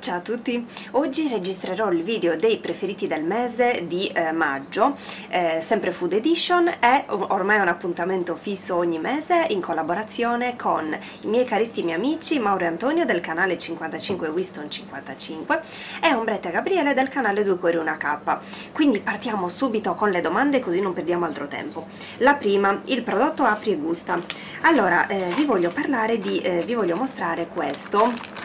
Ciao a tutti, oggi registrerò il video dei preferiti del mese di eh, maggio, eh, sempre Food Edition, è ormai un appuntamento fisso ogni mese in collaborazione con i miei carissimi amici Mauro e Antonio del canale 55 Winston 55 e Ombretta Gabriele del canale 2 Cuori 1K. Quindi partiamo subito con le domande così non perdiamo altro tempo. La prima, il prodotto apri e gusta. Allora, eh, vi voglio parlare di, eh, vi voglio mostrare questo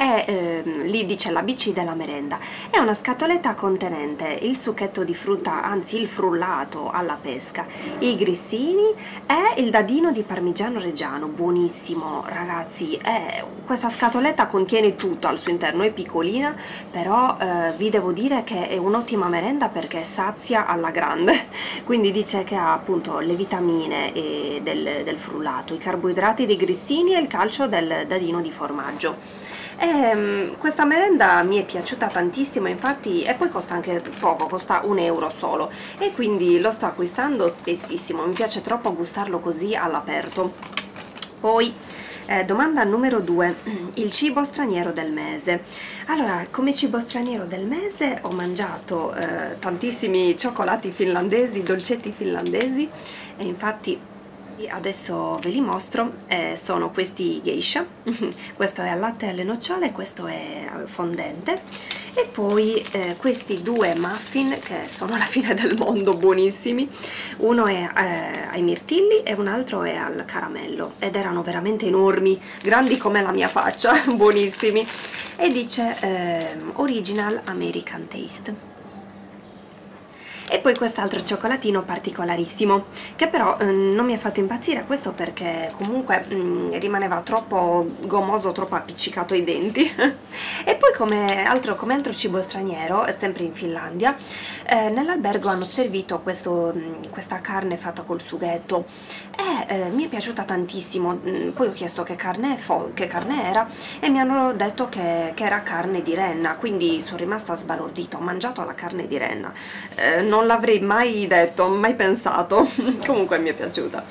è, ehm, lì dice l'ABC della merenda, è una scatoletta contenente il succhetto di frutta, anzi il frullato alla pesca, i grissini e il dadino di parmigiano reggiano, buonissimo ragazzi, è, questa scatoletta contiene tutto al suo interno, è piccolina, però eh, vi devo dire che è un'ottima merenda perché sazia alla grande, quindi dice che ha appunto le vitamine del, del frullato, i carboidrati dei grissini e il calcio del dadino di formaggio. E, ehm, questa merenda mi è piaciuta tantissimo infatti e poi costa anche poco, costa un euro solo. E quindi lo sto acquistando spessissimo, mi piace troppo gustarlo così all'aperto. Poi eh, domanda numero 2 il cibo straniero del mese. Allora come cibo straniero del mese ho mangiato eh, tantissimi cioccolati finlandesi dolcetti finlandesi e infatti adesso ve li mostro eh, sono questi geisha. Questo è al latte e alle nocciole questo è fondente. E poi eh, questi due muffin che sono la fine del mondo buonissimi. Uno è eh, ai mirtilli e un altro è al caramello. Ed erano veramente enormi grandi come la mia faccia buonissimi. E dice ehm, original American taste e poi quest'altro cioccolatino particolarissimo che però eh, non mi ha fatto impazzire questo perché comunque mh, mm, rimaneva troppo gommoso, troppo appiccicato ai denti. E poi come altro, come altro cibo straniero, sempre in Finlandia eh, nell'albergo hanno servito questo, mh, mm, questa carne fatta col sughetto e eh, mi è piaciuta tantissimo mm, poi ho chiesto che carne, che carne, era e mi hanno detto che, che, era carne di renna quindi sono rimasta sbalordita ho mangiato la carne di renna eh, non non l'avrei mai detto, mai pensato, comunque mi è piaciuta.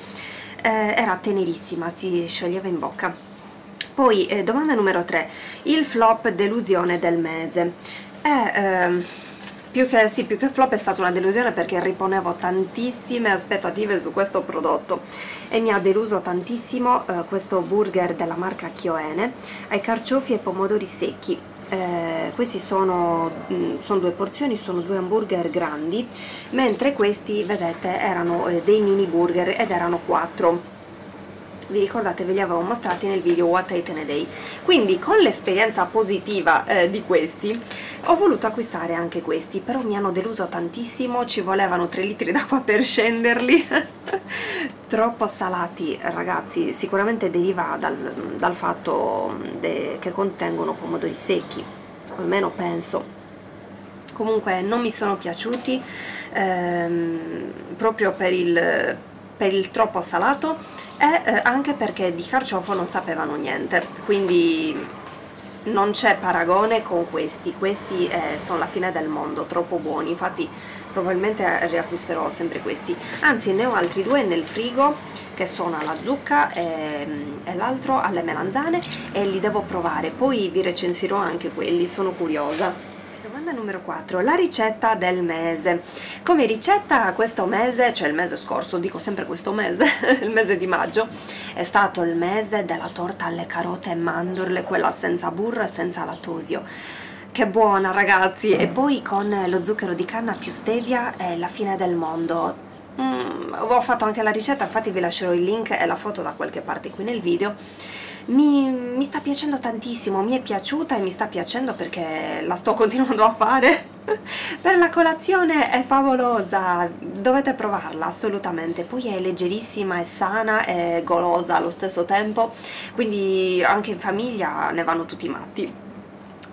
Eh, era tenerissima, si scioglieva in bocca. Poi, eh, domanda numero 3, il flop delusione del mese. Eh, ehm, più che, sì, più che flop è stata una delusione perché riponevo tantissime aspettative su questo prodotto e mi ha deluso tantissimo eh, questo burger della marca Chioene ai carciofi e pomodori secchi. Eh, questi sono, mm, sono, due porzioni, sono due hamburger grandi, mentre questi, vedete, erano eh, dei mini burger ed erano quattro. Vi ricordate ve li avevo mostrati nel video What I Ten a Day. Quindi con l'esperienza positiva eh, di questi ho voluto acquistare anche questi però mi hanno deluso tantissimo ci volevano 3 litri d'acqua per scenderli. Troppo salati ragazzi sicuramente deriva dal, dal fatto che contengono pomodori secchi almeno penso. Comunque non mi sono piaciuti ehm, proprio per il, per il troppo salato e eh, anche perché di carciofo non sapevano niente quindi non c'è paragone con questi. Questi eh, sono la fine del mondo troppo buoni. Infatti probabilmente riacquisterò sempre questi. Anzi ne ho altri due nel frigo che sono alla zucca e, e l'altro alle melanzane e li devo provare. Poi vi recensirò anche quelli sono curiosa Domanda numero 4, la ricetta del mese. Come ricetta questo mese, cioè il mese scorso, dico sempre questo mese, il mese di maggio, è stato il mese della torta alle carote e mandorle, quella senza burro e senza lattosio. Che buona ragazzi! E poi con lo zucchero di canna più stevia è la fine del mondo. Mm, ho fatto anche la ricetta, infatti vi lascerò il link e la foto da qualche parte qui nel video. Mi, mi sta piacendo tantissimo, mi è piaciuta e mi sta piacendo perché la sto continuando a fare. Per la colazione è favolosa, dovete provarla assolutamente, poi è leggerissima, è sana, è golosa allo stesso tempo, quindi anche in famiglia ne vanno tutti matti.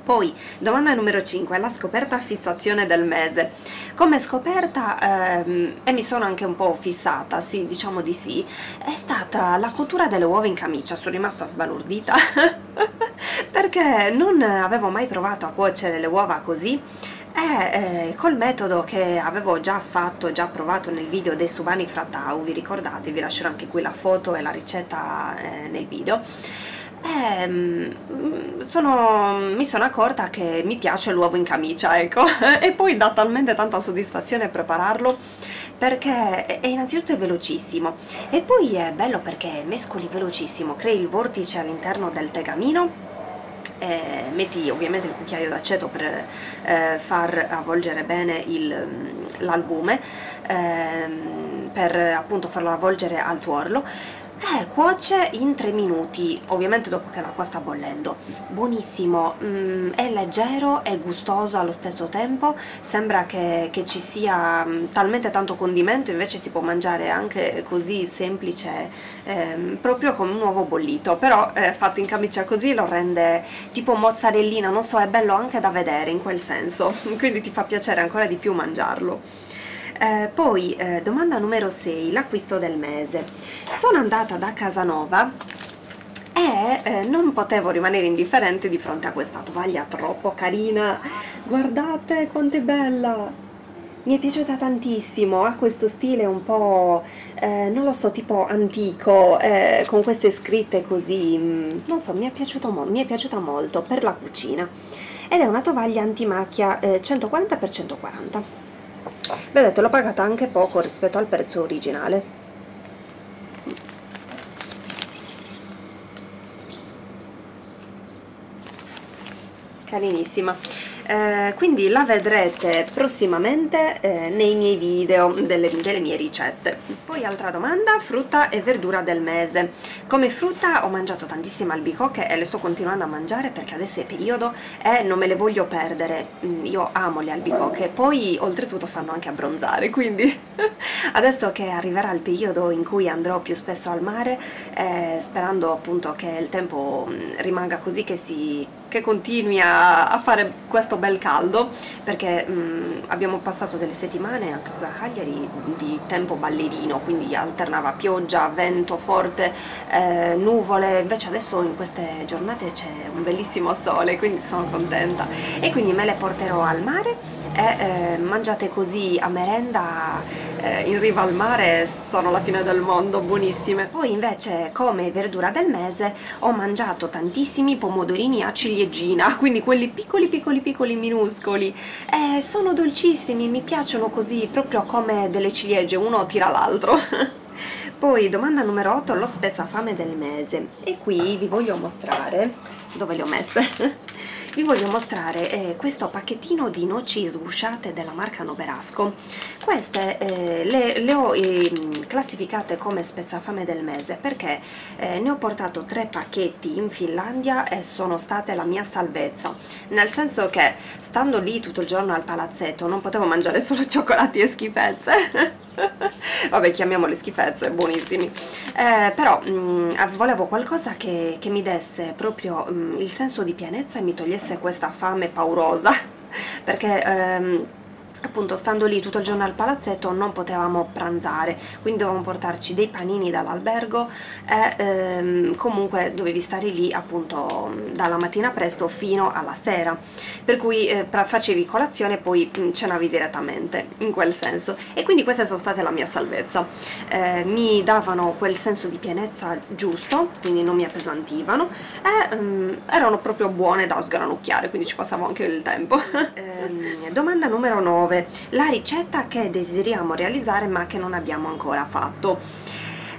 Poi, domanda numero 5, la scoperta fissazione del mese. Come scoperta, ehm, e mi sono anche un po' fissata, sì, diciamo di sì, è stata la cottura delle uova in camicia, sono rimasta sbalordita perché non avevo mai provato a cuocere le uova così e eh, col metodo che avevo già fatto, già provato nel video dei subani frattau, vi ricordate, vi lascerò anche qui la foto e la ricetta eh, nel video, eh, sono, mi sono accorta che mi piace l'uovo in camicia, ecco, e poi dà talmente tanta soddisfazione prepararlo perché è innanzitutto è velocissimo. E poi è bello perché mescoli velocissimo, crei il vortice all'interno del tegamino eh, metti ovviamente il cucchiaio d'aceto per eh, far avvolgere bene l'albume eh, per appunto farlo avvolgere al tuorlo eh, cuoce in 3 minuti, ovviamente dopo che l'acqua sta bollendo. Buonissimo, mm, è leggero, è gustoso allo stesso tempo, sembra che, che ci sia mm, talmente tanto condimento, invece si può mangiare anche così semplice, ehm, proprio come un uovo bollito, però eh, fatto in camicia così lo rende tipo mozzarellina, non so, è bello anche da vedere in quel senso, quindi ti fa piacere ancora di più mangiarlo. Eh, poi, eh, domanda numero 6, l'acquisto del mese. Sono andata da Casanova e eh, non potevo rimanere indifferente di fronte a questa tovaglia troppo carina. Guardate quanto è bella! Mi è piaciuta tantissimo, ha questo stile un po', eh, non lo so, tipo antico, eh, con queste scritte così, mm, non so, mi è, piaciuto mi è piaciuta molto per la cucina. Ed è una tovaglia antimacchia 140x140 vedete l'ho pagata anche poco rispetto al prezzo originale. Carinissima eh, quindi la vedrete prossimamente eh, nei miei video delle, delle, mie ricette. Poi altra domanda frutta e verdura del mese. Come frutta ho mangiato tantissime albicocche e le sto continuando a mangiare perché adesso è periodo e non me le voglio perdere. Mm, io amo le albicocche. Poi oltretutto fanno anche abbronzare quindi adesso che arriverà il periodo in cui andrò più spesso al mare eh, sperando appunto che il tempo mm, rimanga così che si che continui a, a, fare questo bel caldo perché mh, mm, abbiamo passato delle settimane anche qui a Cagliari di tempo ballerino quindi alternava pioggia, vento forte, eh, nuvole. Invece adesso in queste giornate c'è un bellissimo sole quindi sono contenta. E quindi me le porterò al mare e eh, mangiate così a merenda eh, in riva al mare sono la fine del mondo, buonissime. Poi invece come verdura del mese ho mangiato tantissimi pomodorini a ciliegina, quindi quelli piccoli piccoli piccoli minuscoli, eh, sono dolcissimi, mi piacciono così proprio come delle ciliegie, uno tira l'altro. Poi domanda numero 8, lo spezzafame del mese. E qui vi voglio mostrare dove le ho messe vi voglio mostrare eh, questo pacchettino di noci sgusciate della marca Noberasco. Queste eh, le, le, ho eh, classificate come spezzafame del mese perché eh, ne ho portato tre pacchetti in Finlandia e sono state la mia salvezza. Nel senso che stando lì tutto il giorno al palazzetto non potevo mangiare solo cioccolati e schifezze. Vabbè chiamiamole schifezze, buonissimi. Eh, però mh, mm, volevo qualcosa che, che mi desse proprio mh, mm, il senso di pienezza e mi togliesse questa fame paurosa perché ehm, appunto stando lì tutto il giorno al palazzetto non potevamo pranzare. Quindi dovevamo portarci dei panini dall'albergo e ehm, comunque dovevi stare lì appunto dalla mattina presto fino alla sera. Per cui eh, facevi colazione e poi mm, cenavi direttamente in quel senso. E quindi queste sono state la mia salvezza. Eh, mi davano quel senso di pienezza giusto quindi non mi appesantivano e ehm, erano proprio buone da sgranucchiare quindi ci passavo anche il tempo. Eh, domanda numero 9 9 la ricetta che desideriamo realizzare ma che non abbiamo ancora fatto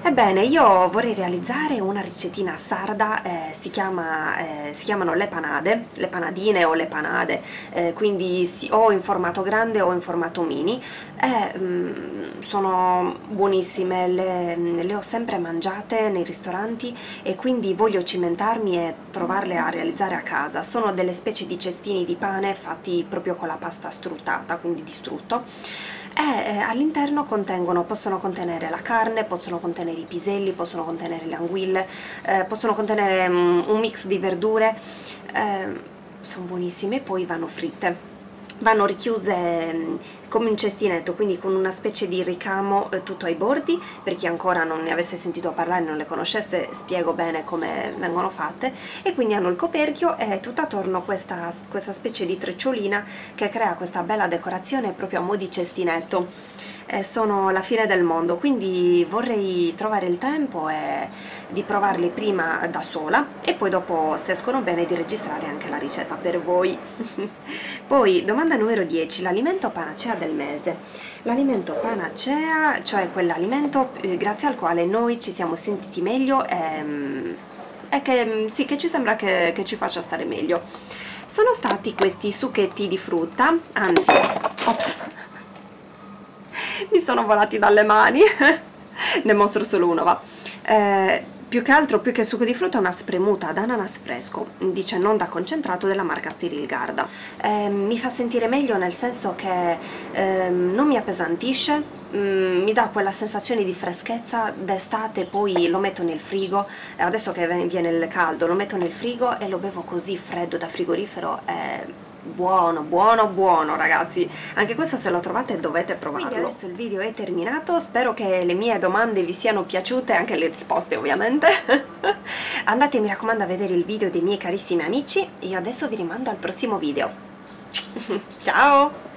Ebbene, io vorrei realizzare una ricettina sarda, eh, si, chiama, eh, si, chiamano le panade, le panadine o le panade, eh, quindi si, o in formato grande o in formato mini, mh, mm, sono buonissime, le, le, ho sempre mangiate nei ristoranti e quindi voglio cimentarmi e provarle a realizzare a casa. Sono delle specie di cestini di pane fatti proprio con la pasta struttata, quindi di strutto e eh, all'interno contengono, possono contenere la carne, possono contenere i piselli, possono contenere le anguille, eh, possono contenere um, un mix di verdure, eh, sono buonissime e poi vanno fritte vanno richiuse mm, come un cestinetto, quindi con una specie di ricamo eh, tutto ai bordi, per chi ancora non ne avesse sentito parlare, non le conoscesse, spiego bene come vengono fatte, e quindi hanno il coperchio e tutto attorno questa, questa specie di trecciolina che crea questa bella decorazione proprio a mo' di cestinetto. Eh, sono la fine del mondo, quindi vorrei trovare il tempo e di provarli prima da sola e poi dopo se escono bene di registrare anche la ricetta per voi. Poi domanda numero 10 l'alimento panacea del mese. L'alimento panacea cioè quell'alimento eh, grazie al quale noi ci siamo sentiti meglio ehm, e che, sì, che ci sembra che, che ci faccia stare meglio. Sono stati questi succhetti di frutta anzi ops, mi sono volati dalle mani. Ne mostro solo uno va. Eh, più che altro, più che succo di frutta, una spremuta d'ananas fresco, dice non da concentrato della marca Sterilgarda. Eh, mi fa sentire meglio nel senso che eh, non mi appesantisce, mm, mi dà quella sensazione di freschezza d'estate, poi lo metto nel frigo, adesso che viene il caldo lo metto nel frigo e lo bevo così freddo da frigorifero. Eh, buono buono buono ragazzi. Anche questo se lo trovate dovete provarlo. Quindi adesso il video è terminato. Spero che le mie domande vi siano piaciute anche le risposte ovviamente. Andate mi raccomando a vedere il video dei miei carissimi amici. Io adesso vi rimando al prossimo video. Ciao